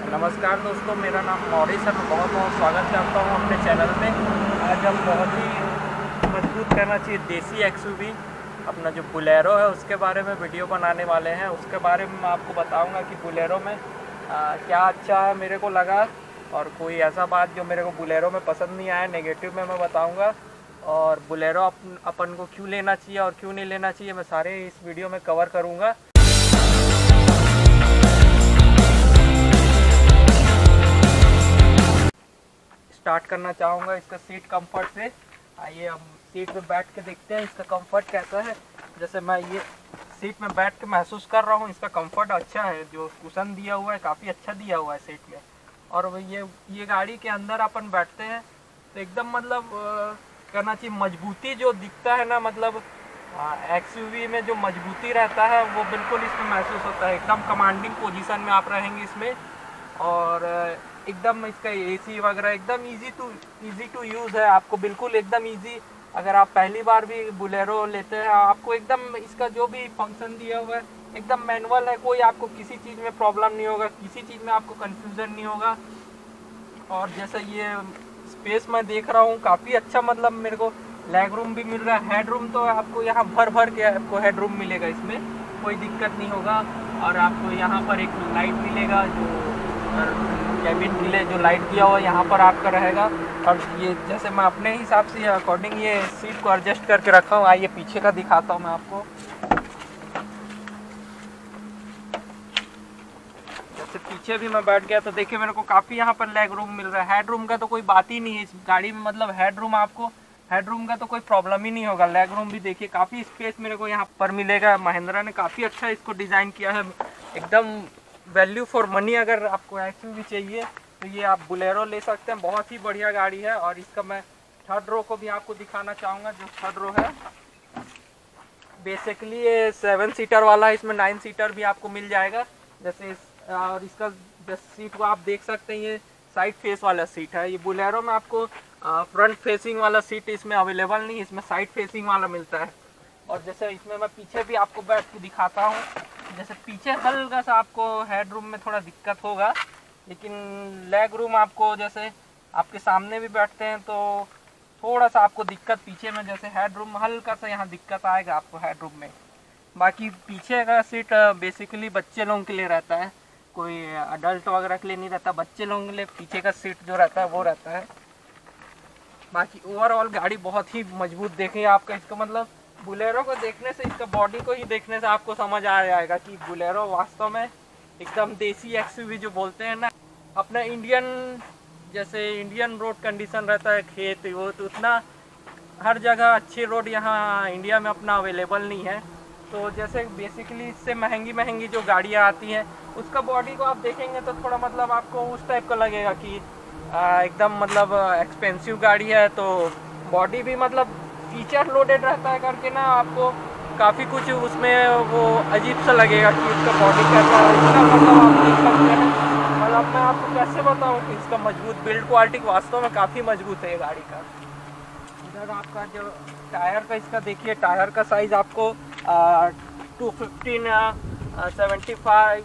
नमस्कार दोस्तों मेरा नाम मौरिस है मैं बहुत बहुत स्वागत करता हूँ अपने चैनल में आज हम बहुत ही मज़बूत करना चाहिए देसी एक्सयूवी। अपना जो बुलेरो है उसके बारे में वीडियो बनाने वाले हैं। उसके बारे में मैं आपको बताऊँगा कि बुलेरो में आ, क्या अच्छा है मेरे को लगा। और कोई ऐसा बात जो मेरे को बुलेरो में पसंद नहीं आया नेगेटिव में मैं बताऊँगा। और बुलेरो अपन अपन को क्यों लेना चाहिए और क्यों नहीं लेना चाहिए मैं सारे इस वीडियो में कवर करूँगा। स्टार्ट करना चाहूँगा इसका सीट कंफर्ट से। आइए हम सीट पे बैठ के देखते हैं इसका कंफर्ट कैसा है। जैसे मैं ये सीट में बैठ के महसूस कर रहा हूँ, इसका कंफर्ट अच्छा है। जो कुशन दिया हुआ है, काफ़ी अच्छा दिया हुआ है सीट में। और ये ये गाड़ी के अंदर अपन बैठते हैं तो एकदम मतलब कहना चाहिए मजबूती जो दिखता है ना मतलब एक्सयूवी में जो मजबूती रहता है, वो बिल्कुल इसमें महसूस होता है। एकदम कमांडिंग पोजीशन में आप रहेंगे इसमें। और एकदम इसका एसी वगैरह एकदम easy to easy to use है। आपको बिल्कुल एकदम इजी अगर आप पहली बार भी बुलेरो लेते हैं, आपको एकदम इसका जो भी फ़ंक्शन दिया हुआ है, एकदम मैनुअल है। कोई आपको किसी चीज़ में प्रॉब्लम नहीं होगा, किसी चीज़ में आपको कन्फ्यूज़न नहीं होगा। और जैसा ये स्पेस मैं देख रहा हूँ, काफ़ी अच्छा मतलब मेरे को लेग रूम भी मिल रहा है। हेड रूम तो आपको यहाँ भर भर के आपको हेड रूम मिलेगा इसमें। कोई दिक्कत नहीं होगा। और आपको यहाँ पर एक लाइट मिलेगा जो कैबिन मिले जो लाइट दिया हुआ यहाँ पर आपका रहेगा। और ये जैसे मैं अपने हिसाब से अकॉर्डिंग ये सीट को एडजस्ट करके रखा हूँ। आइए पीछे का दिखाता हूँ मैं आपको। जैसे पीछे भी मैं बैठ गया तो देखिए मेरे को काफ़ी यहाँ पर लेग रूम मिल रहा है। हेड रूम का तो कोई बात ही नहीं है। इस गाड़ी में मतलब हेड रूम आपको हेड रूम का तो कोई प्रॉब्लम ही नहीं होगा। लेग रूम भी देखिए काफ़ी स्पेस मेरे को यहाँ पर मिलेगा। महिंद्रा ने काफ़ी अच्छा इसको डिज़ाइन किया है। एकदम वैल्यू फॉर मनी अगर आपको एक्स चाहिए तो ये आप बुलेरो ले सकते हैं। बहुत ही बढ़िया गाड़ी है और इसका मैं थर्ड रो को भी आपको दिखाना चाहूँगा जो थर्ड रो है। बेसिकली ये सेवन सीटर वाला है इसमें नाइन सीटर भी आपको मिल जाएगा। जैसे इस, और इसका सीट को आप देख सकते हैं ये साइड फेस वाला सीट है। ये बुलेरो में आपको फ्रंट फेसिंग वाला सीट इसमें अवेलेबल नहीं इसमें साइड फेसिंग वाला मिलता है। और जैसे इसमें मैं पीछे भी आपको बैठ के दिखाता हूँ। जैसे पीछे हल्का सा आपको हेड रूम में थोड़ा दिक्कत होगा, लेकिन लेग रूम आपको जैसे आपके सामने भी बैठते हैं तो थोड़ा सा आपको दिक्कत पीछे में, जैसे हेड रूम हल्का सा यहाँ दिक्कत आएगा आपको हेड रूम में। बाकी पीछे का सीट बेसिकली बच्चे लोगों के लिए रहता है। कोई अडल्ट वगैरह के लिए नहीं रहता, बच्चे लोगों के लिए पीछे का सीट जो रहता है, वो रहता है। बाकी ओवरऑल गाड़ी बहुत ही मज़बूत देखें आपका इसका मतलब बुलेरो को देखने से, इसका बॉडी को ही देखने से आपको समझ आ जाएगा कि बुलेरो वास्तव में एकदम देसी एक्सयूवी जो बोलते हैं ना, अपना इंडियन जैसे इंडियन रोड कंडीशन रहता है, खेत, वो तो उतना हर जगह अच्छे रोड यहाँ इंडिया में अपना अवेलेबल नहीं है। तो जैसे बेसिकली इससे महँगी महँगी जो गाड़ियाँ आती हैं, उसका बॉडी को आप देखेंगे तो थोड़ा मतलब आपको उस टाइप का लगेगा कि एकदम मतलब एक्सपेंसिव गाड़ी है तो बॉडी भी मतलब फीचर लोडेड रहता है करके ना आपको काफ़ी कुछ उसमें वो अजीब सा लगेगा कि इसका बॉडी कैसा है इसका मतलब आप देख सकते हैं? मतलब मैं आपको कैसे बताऊँ कि इसका मज़बूत बिल्ड क्वालिटी वास्तव में काफ़ी मज़बूत है ये गाड़ी का। इधर आपका जो टायर का इसका देखिए, टायर का साइज़ आपको टू फिफ्टीन सेवेंटी फाइव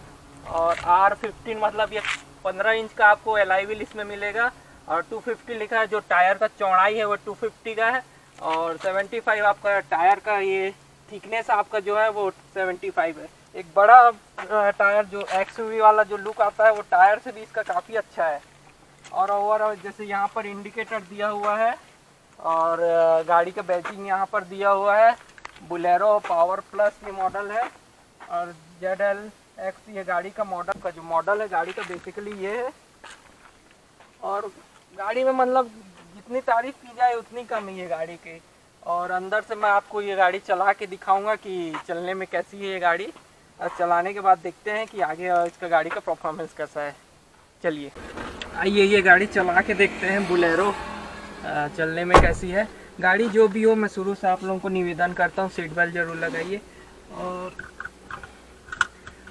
और आर फिफ्टीन मतलब ये पंद्रह इंच का आपको एल इसमें मिलेगा। और 250 लिखा है, जो टायर का चौड़ाई है वो 250 का है। और 75 आपका टायर का ये थिकनेस आपका जो है वो 75 है। एक बड़ा टायर जो एक्स वाला जो लुक आता है, वो टायर से भी इसका काफ़ी अच्छा है। और ओवरऑल जैसे यहाँ पर इंडिकेटर दिया हुआ है, और गाड़ी का बैचिंग यहाँ पर दिया हुआ है। बुलेरो पावर प्लस ये मॉडल है, और जेड एल एक्स ये गाड़ी का मॉडल का जो मॉडल है, गाड़ी का बेसिकली ये है। और गाड़ी में मतलब जितनी तारीफ़ की जाए, उतनी कम ही है गाड़ी की। और अंदर से मैं आपको ये गाड़ी चला के दिखाऊँगा कि चलने में कैसी है ये गाड़ी। और चलाने के बाद देखते हैं कि आगे इसका गाड़ी का परफॉर्मेंस कैसा है। चलिए, आइए ये गाड़ी चला के देखते हैं बुलेरो। चलने में कैसी है। गाड़ी जो भी हो, मैं शुरू से आप लोगों को निवेदन करता हूँ सीट बेल्ट ज़रूर लगाइए। और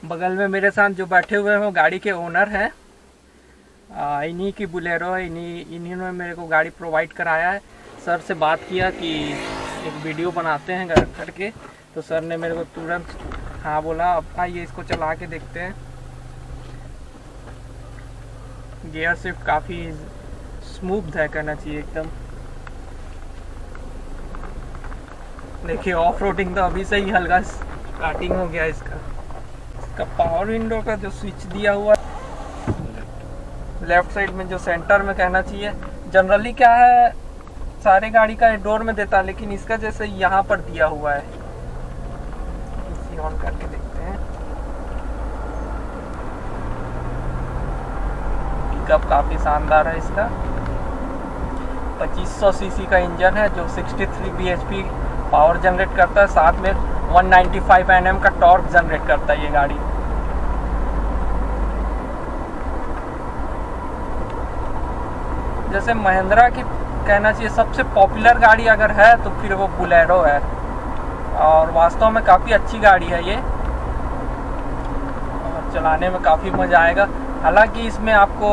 बगल में मेरे साथ जो बैठे हुए हैं, वो गाड़ी के ओनर हैं। इन्हीं की बुलेरो है इन्हीं, इन्होंने मेरे को गाड़ी प्रोवाइड कराया है। सर से बात किया कि एक वीडियो बनाते हैं घर करके तो सर ने मेरे को तुरंत हाँ बोला, अब आइए इसको चला के देखते हैं। गियर शिफ्ट काफ़ी स्मूथ है कहना चाहिए एकदम। देखिए ऑफ़ रोडिंग तो अभी से ही हल्का स्टार्टिंग हो गया इसका। इसका पावर विंडो का जो स्विच दिया हुआ लेफ़्ट साइड में जो सेंटर में कहना चाहिए। जनरली क्या है, सारे गाड़ी का डोर में देता है लेकिन इसका जैसे यहाँ पर दिया हुआ है। इसी ऑन करके देखते हैं। पिकअप काफ़ी शानदार है इसका। 2500 सीसी का इंजन है, जो 63 bhp पावर जनरेट करता है, साथ में 195 एनएम का टॉर्क जनरेट करता है ये गाड़ी। जैसे महिंद्रा की कहना चाहिए, सबसे पॉपुलर गाड़ी अगर है तो फिर वो बुलेरो है। और वास्तव में काफ़ी अच्छी गाड़ी है ये। और चलाने में काफ़ी मज़ा आएगा। हालाँकि इसमें आपको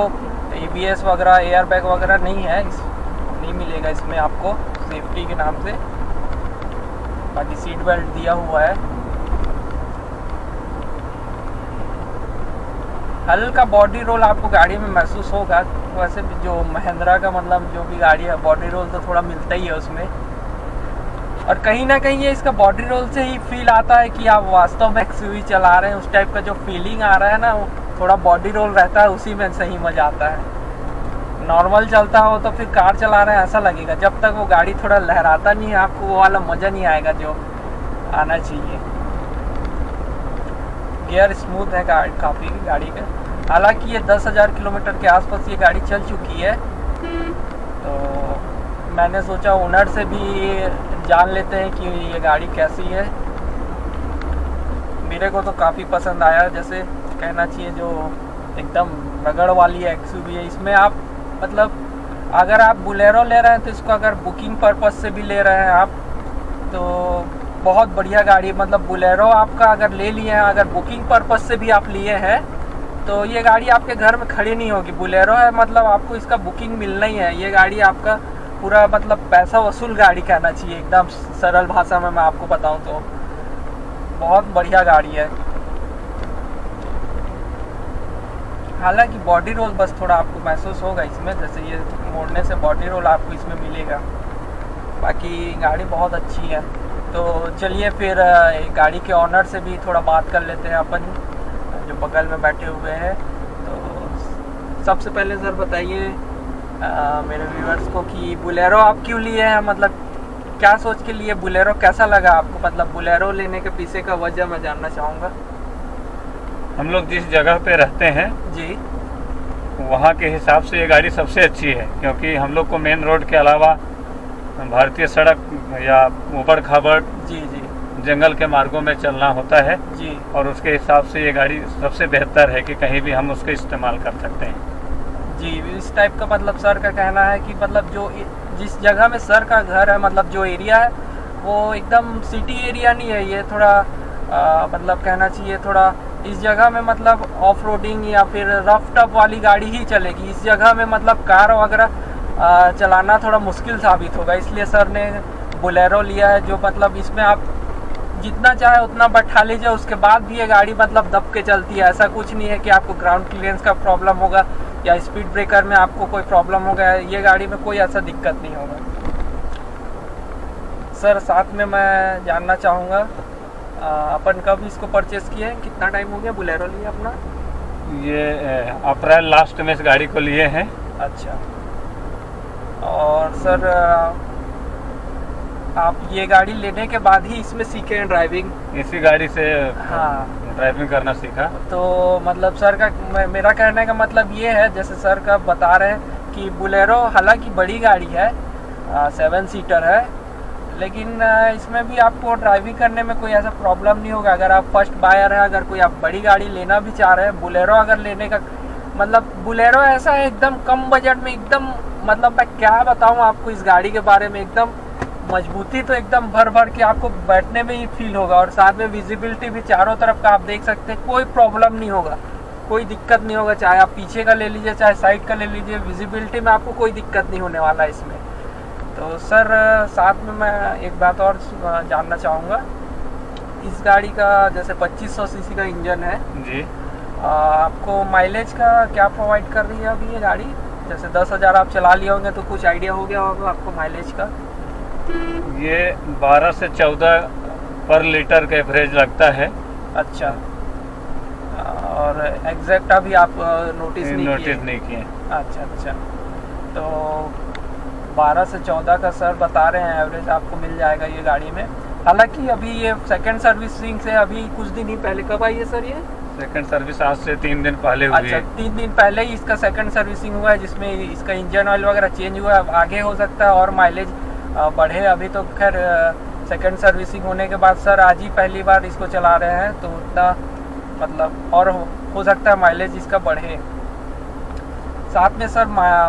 ए वगैरह एयर बैग वगैरह नहीं है, इस नहीं मिलेगा इसमें आपको सेफ्टी के नाम से। बाकी सीट बेल्ट दिया हुआ है। हल्का बॉडी रोल आपको गाड़ी में महसूस होगा। वैसे जो महिंद्रा का मतलब जो भी गाड़ी है बॉडी रोल तो थोड़ा मिलता ही है उसमें। और कहीं ना कहीं ये इसका बॉडी रोल से ही फील आता है कि आप वास्तव में एक्सयूवी चला रहे हैं। उस टाइप का जो फीलिंग आ रहा है ना, वो थोड़ा बॉडी रोल रहता है, उसी में सही मज़ा आता है। नॉर्मल चलता हो तो फिर कार चला रहे हैं, ऐसा लगेगा। जब तक वो गाड़ी थोड़ा लहराता नहीं है, आपको वो वाला मज़ा नहीं आएगा जो आना चाहिए। गियर स्मूथ है गाड़ी काफ़ी गाड़ी का हालाँकि ये दस हज़ार किलोमीटर के आसपास ये गाड़ी चल चुकी है। तो मैंने सोचा ओनर से भी जान लेते हैं कि ये गाड़ी कैसी है। मेरे को तो काफ़ी पसंद आया जैसे कहना चाहिए जो एकदम रगड़ वाली एक्स है। इसमें आप मतलब अगर आप बुलेरो ले रहे हैं तो इसको अगर बुकिंग पर्पज़ से भी ले रहे हैं आप तो बहुत बढ़िया गाड़ी मतलब बुलेरो आपका अगर ले लिए हैं, अगर बुकिंग पर्पज़ से भी आप लिए हैं तो ये गाड़ी आपके घर में खड़ी नहीं होगी। बुलेरो है मतलब आपको इसका बुकिंग मिलना ही है। ये गाड़ी आपका पूरा मतलब पैसा वसूल गाड़ी कहना चाहिए, एकदम सरल भाषा में मैं आपको बताऊँ तो। बहुत बढ़िया गाड़ी है। हालाँकि बॉडी रोल बस थोड़ा आपको महसूस होगा इसमें, जैसे ये मोड़ने से बॉडी रोल आपको इसमें मिलेगा। बाकी गाड़ी बहुत अच्छी है। तो चलिए फिर गाड़ी के ऑनर से भी थोड़ा बात कर लेते हैं अपन जो बगल में बैठे हुए हैं। तो सबसे पहले सर बताइए मेरे व्यूअर्स को कि बुलेरो आप क्यों लिए हैं? मतलब क्या सोच के लिए बुलेरो कैसा लगा आपको? मतलब बुलेरो लेने के पीछे का वजह मैं जानना चाहूँगा। हम लोग जिस जगह पे रहते हैं जी। वहाँ के हिसाब से ये गाड़ी सबसे अच्छी है क्योंकि हम लोग को मेन रोड के अलावा भारतीय सड़क या ऊबड़ खाबड़ जी जी। जंगल के मार्गों में चलना होता है जी। और उसके हिसाब से ये गाड़ी सबसे बेहतर है कि कहीं भी हम उसके इस्तेमाल कर सकते हैं। जी इस टाइप का मतलब सर का कहना है कि मतलब जो जिस जगह में सर का घर है मतलब जो एरिया है वो एकदम सिटी एरिया नहीं है। ये थोड़ा आ, मतलब कहना चाहिए थोड़ा इस जगह में मतलब ऑफ़ रोडिंग या फिर रफ टफ वाली गाड़ी ही चलेगी। इस जगह में मतलब कार वगैरह चलाना थोड़ा मुश्किल साबित होगा इसलिए सर ने बुलेरो लिया है जो मतलब इसमें आप जितना चाहे उतना बैठा लीजिए उसके बाद भी ये गाड़ी मतलब दब के चलती है। ऐसा कुछ नहीं है कि आपको ग्राउंड क्लियरेंस का प्रॉब्लम होगा या स्पीड ब्रेकर में आपको कोई प्रॉब्लम होगा ये गाड़ी में कोई ऐसा दिक्कत नहीं होगा। सर साथ में मैं जानना चाहूँगा अपन कब इसको परचेस किए कितना टाइम हो गया बुलेरो लिए अपना? ये अप्रैल लास्ट में इस गाड़ी को लिए हैं। अच्छा। और सर आप ये गाड़ी लेने के बाद ही इसमें सीखे हैं ड्राइविंग इसी गाड़ी से हाँ। ड्राइविंग करना सीखा। तो मतलब सर का मेरा कहने का मतलब ये है जैसे सर का बता रहे हैं कि बुलेरो हालाँकि बड़ी गाड़ी है आ, सेवन सीटर है लेकिन इसमें भी आपको ड्राइविंग करने में कोई ऐसा प्रॉब्लम नहीं होगा। अगर आप फ़र्स्ट बायर है अगर कोई आप बड़ी गाड़ी लेना भी चाह रहे हैं बुलेरो अगर लेने का मतलब बुलेरो ऐसा है एकदम कम बजट में एकदम मतलब मैं क्या बताऊँ आपको इस गाड़ी के बारे में एकदम मजबूती तो एकदम भर भर के आपको बैठने में ही फील होगा और साथ में विजिबिलिटी भी चारों तरफ़ का आप देख सकते हैं कोई प्रॉब्लम नहीं होगा कोई दिक्कत नहीं होगा चाहे आप पीछे का ले लीजिए चाहे साइड का ले लीजिए विजिबिलिटी में आपको कोई दिक्कत नहीं होने वाला इसमें। तो सर साथ में मैं एक बात और जानना चाहूँगा। इस गाड़ी का जैसे 2500 सीसी का इंजन है। जी। आ, आपको माइलेज का क्या प्रोवाइड कर रही है अभी ये गाड़ी? जैसे दस हज़ार आप चला लिए होंगे तो कुछ आइडिया हो गया होगा आपको माइलेज का? ये 12 से 14 पर लीटर का एवरेज लगता है। अच्छा। और एग्जैक्ट अभी आप नोटिस नहीं नोटिस नहीं किए। अच्छा अच्छा। तो 12 से 14 का सर बता रहे हैं एवरेज आपको मिल जाएगा ये गाड़ी में। हालाँकि अभी ये सेकंड सर्विसिंग से अभी कुछ दिन ही पहले कब आई है सर ये? सेकंड सर्विस आज से तीन दिन पहले हुई अच्छा है। तीन दिन पहले ही इसका सेकंड सर्विसिंग हुआ है जिसमें इसका इंजन ऑयल वगैरह चेंज हुआ है आगे हो सकता है और माइलेज बढ़े। अभी तो खैर सेकंड सर्विसिंग होने के बाद सर आज ही पहली बार इसको चला रहे हैं तो उतना मतलब और हो, हो सकता है माइलेज इसका बढ़े। साथ में सर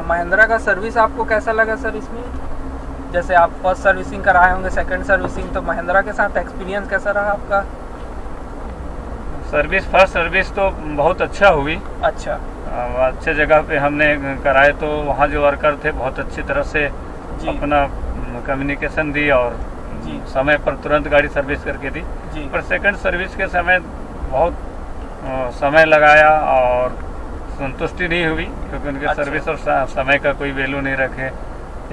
महिंद्रा का सर्विस आपको कैसा लगा सर इसमें? जैसे आप फ़र्स्ट सर्विसिंग कराए होंगे सेकंड सर्विसिंग तो महिंद्रा के साथ एक्सपीरियंस कैसा रहा आपका? सर्विस फ़र्स्ट सर्विस तो बहुत अच्छा हुई। अच्छा। अच्छे जगह पे हमने कराए तो वहाँ जो वर्कर थे बहुत अच्छी तरह से अपना कम्युनिकेशन दी और समय पर तुरंत गाड़ी सर्विस करके दी। पर सेकंड सर्विस के समय बहुत समय लगाया और संतुष्टि नहीं हुई क्योंकि उनके अच्छा। सर्विस और समय का कोई वैल्यू नहीं रखे।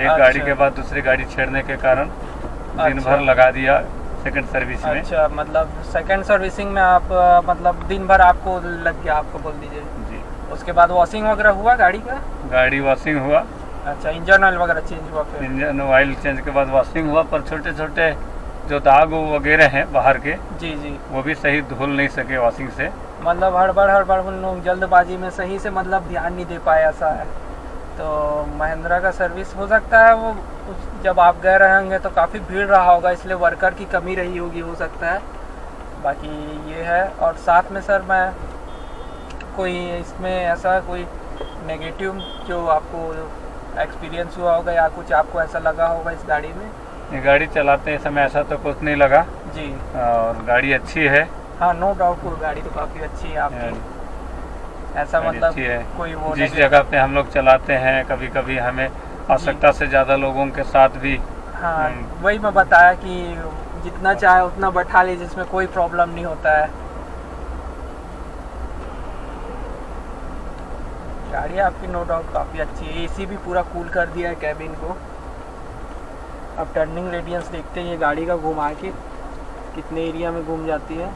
एक अच्छा। गाड़ी के बाद दूसरी गाड़ी छेड़ने के कारण दिन अच्छा। भर लगा दिया सेकंड सर्विस में। अच्छा मतलब सेकंड सर्विसिंग में आप मतलब दिन भर आपको लग गया आपको बोल दीजिए। जी। उसके बाद वॉशिंग वगैरह हुआ गाड़ी का? गाड़ी वॉशिंग हुआ। अच्छा इंजन ऑयल वगैरह चेंज हुआ फिर। इंजन ऑयल चेंज के बाद वॉशिंग हुआ पर छोटे छोटे जो दाग वगैरह हैं बाहर के जी जी। वो भी सही धुल नहीं सके वॉशिंग से। मतलब हड़बड़ हड़बड़ उन लोग जल्दबाजी में सही से मतलब ध्यान नहीं दे पाए ऐसा है। तो महिंद्रा का सर्विस हो सकता है वो उस- जब आप गए रहे होंगे तो काफ़ी भीड़ रहा होगा इसलिए वर्कर की कमी रही होगी हो सकता है। बाकी ये है और साथ में सर मैं कोई इसमें ऐसा कोई नेगेटिव जो आपको एक्सपीरियंस हुआ होगा या कुछ आपको ऐसा लगा होगा इस गाड़ी में? ये गाड़ी चलाते समय ऐसा तो कुछ नहीं लगा। जी। और गाड़ी अच्छी है। हाँ नो डाउट गाड़ी तो काफ़ी अच्छी है आपकी। ऐसा मतलब कोई वो जिस जगह पे हम लोग चलाते हैं कभी कभी हमें आवश्यकता से ज़्यादा लोगों के साथ भी हाँ। वही मैं बताया कि जितना चाहे उतना बैठा लीजिए इसमें कोई प्रॉब्लम नहीं होता है। गाड़ी आपकी नो डाउट काफ़ी अच्छी है। एसी भी पूरा कूल कर दिया है कैबिन को। अब टर्निंग रेडियंस देखते हैं ये गाड़ी का घुमा के कितने एरिया में घूम जाती है।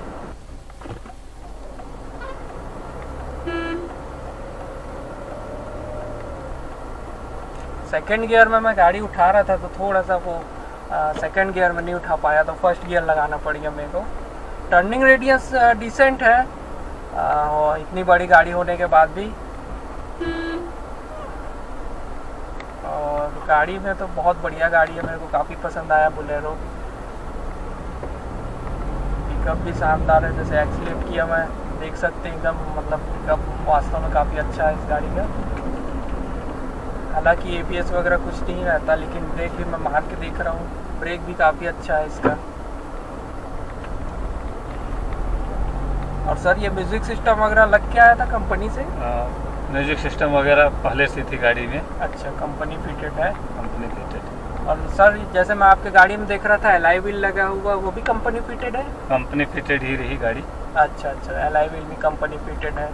सेकंड गियर में मैं गाड़ी उठा रहा था तो थोड़ा सा वो सेकंड गियर में नहीं उठा पाया तो फ़र्स्ट गियर लगाना पड़ गया मेरे को। टर्निंग रेडियस डिसेंट है। और इतनी बड़ी गाड़ी होने के बाद भी। और गाड़ी में तो बहुत बढ़िया गाड़ी है, मेरे को काफ़ी पसंद आया बुलेरो पिकअप भी शानदार है, जैसे एक्सीलेट किया मैं, देख सकते हैं एकदम मतलब पिकअप वास्तव में काफ़ी अच्छा है इस गाड़ी का। हालाँकि एबीएस वगैरह कुछ नहीं रहता लेकिन ब्रेक भी मैं मार के देख रहा हूँ। ब्रेक भी काफ़ी अच्छा है इसका। और सर ये म्यूज़िक सिस्टम वगैरह लग के आया था कंपनी से? म्यूज़िक सिस्टम वगैरह पहले से थी गाड़ी में। अच्छा कंपनी फिटेड है। कंपनी फिटेड और सर जैसे मैं आपके गाड़ी में देख रहा था एल व्हील लगा हुआ वो भी कंपनी फिटेड है? कंपनी फिटेड ही रही गाड़ी। अच्छा अच्छा एल व्हील भी कंपनी फिटेड है।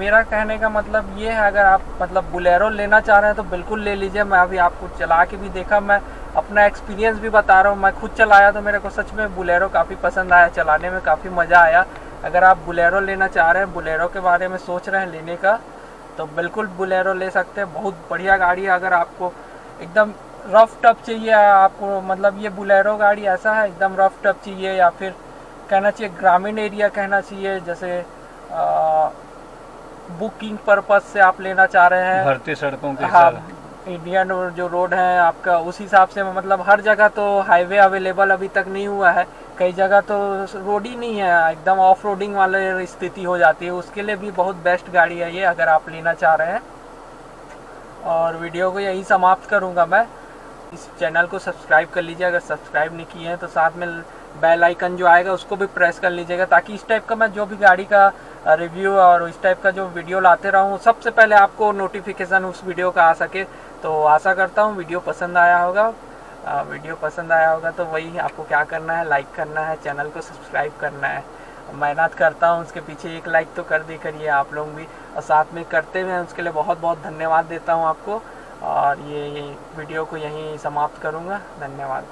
मेरा कहने का मतलब ये है, अगर आप मतलब बुलेरो लेना चाह रहे हैं तो बिल्कुल ले लीजिए। मैं अभी आपको चला के भी देखा, मैं अपना एक्सपीरियंस भी बता रहा हूँ। मैं खुद चलाया तो मेरे को सच में बुलेरो काफ़ी पसंद आया, चलाने में काफ़ी मज़ा आया। अगर आप बुलेरो लेना चाह रहे हैं, बुलेरो के बारे में सोच रहे हैं लेने का तो बिल्कुल बुलेरो ले सकते हैं। बहुत बढ़िया गाड़ी है, अगर आपको एकदम रफ टप चाहिए, आपको मतलब ये बुलेरो गाड़ी ऐसा है, एकदम रफ टप चाहिए, या फिर कहना चाहिए ग्रामीण एरिया कहना चाहिए, जैसे बुकिंग पर्पज से आप लेना चाह रहे हैं। भर्ती सड़कों के हाँ इंडियन जो रोड है आपका उस हिसाब से मतलब हर जगह तो हाईवे अवेलेबल अभी तक नहीं हुआ है। कई जगह तो रोड ही नहीं है एकदम ऑफ़ रोडिंग वाले स्थिति हो जाती है। उसके लिए भी बहुत बेस्ट गाड़ी है ये अगर आप लेना चाह रहे हैं। और वीडियो को यही समाप्त करूँगा मैं। इस चैनल को सब्सक्राइब कर लीजिए अगर सब्सक्राइब नहीं किए हैं तो साथ में बेल आइकन जो आएगा उसको भी प्रेस कर लीजिएगा ताकि इस टाइप का मैं जो भी गाड़ी का रिव्यू और इस टाइप का जो वीडियो लाते रहूँ, सबसे पहले आपको नोटिफिकेशन उस वीडियो का आ सके। तो आशा करता हूँ वीडियो पसंद आया होगा। वीडियो पसंद आया होगा तो वही आपको क्या करना है लाइक करना है चैनल को सब्सक्राइब करना है। मेहनत करता हूँ, उसके पीछे एक लाइक तो कर दी, करिए आप लोग भी। और साथ में करते हुए उसके लिए बहुत बहुत धन्यवाद देता हूँ आपको। और ये वीडियो को यहीं समाप्त करूँगा। धन्यवाद।